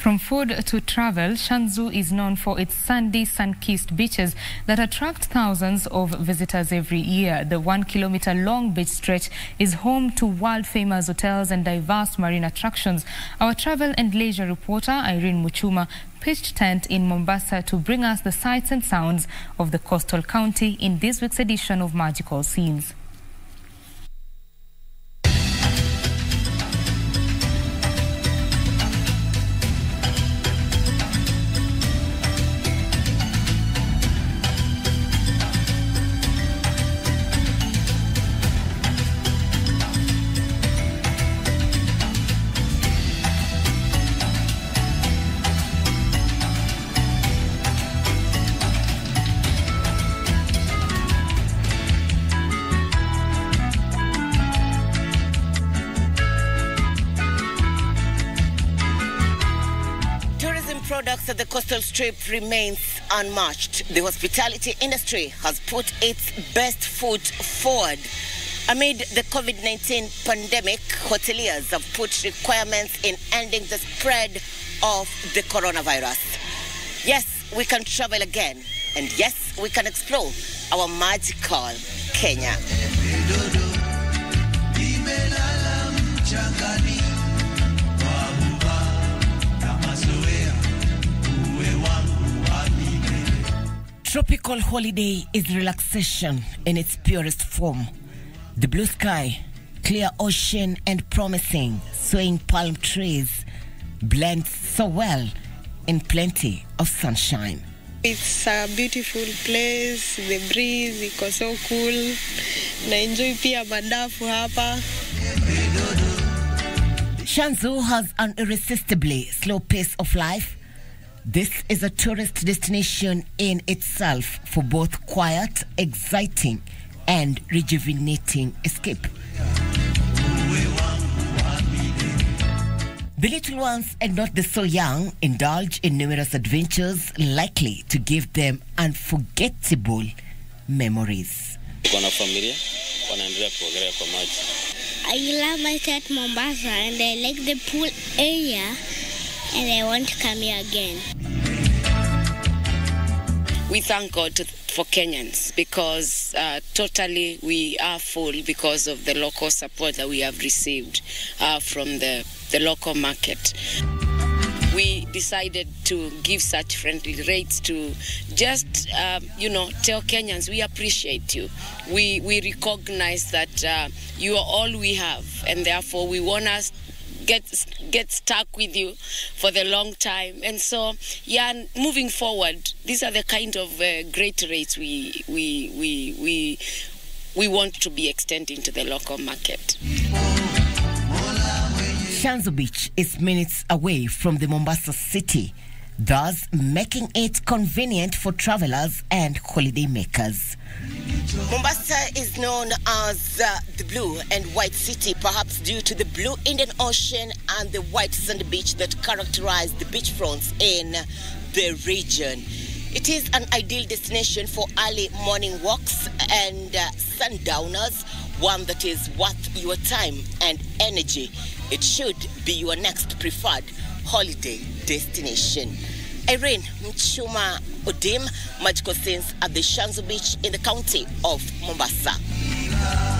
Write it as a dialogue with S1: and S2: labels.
S1: From food to travel, Shanzu is known for its sandy, sun-kissed beaches that attract thousands of visitors every year. The one-kilometer-long beach stretch is home to world-famous hotels and diverse marine attractions. Our travel and leisure reporter, Irene Muchuma, pitched tent in Mombasa to bring us the sights and sounds of the coastal county in this week's edition of Magical Scenes.
S2: Products at the coastal strip remains unmatched. The hospitality industry has put its best foot forward. Amid the COVID-19 pandemic, hoteliers have put requirements in ending the spread of the coronavirus. Yes, we can travel again. And yes, we can explore our magical Kenya.
S3: Tropical holiday is relaxation in its purest form. The blue sky, clear ocean, and promising swaying palm trees blend so well in plenty of sunshine.
S4: It's a beautiful place, the breeze iko so cool. Na enjoy pia madafu hapa.
S3: Shanzu has an irresistibly slow pace of life. This is a tourist destination in itself for both quiet, exciting, and rejuvenating escape. The little ones and not the so young indulge in numerous adventures likely to give them unforgettable memories.
S5: Tuko na familia wanaendelea kuogelea kwa maji.
S6: I love my state Mombasa and I like the pool area and I want to come here again.
S7: We thank God for Kenyans because uh, totally we are full because of the local support that we have received uh, from the, the local market. We decided to give such friendly rates to just, um, you know, tell Kenyans we appreciate you. We, we recognize that uh, you are all we have, and therefore we want us get get stuck with you for the long time. And so yeah moving forward these are the kind of uh, great rates we we we we we want to be extending to the local market.
S3: Shanzu Beach is minutes away from the Mombasa city, thus making it convenient for travelers and holiday makers.
S2: Mombasa is known as uh, the blue and white city, perhaps due to the blue Indian Ocean and the white sand beach that characterize the beachfronts in the region. It is an ideal destination for early morning walks and uh, sundowners, one that is worth your time and energy. It should be your next preferred holiday destination. Irene Muchuma Odim, Magical Scenes at the Shanzu Beach in the county of Mombasa.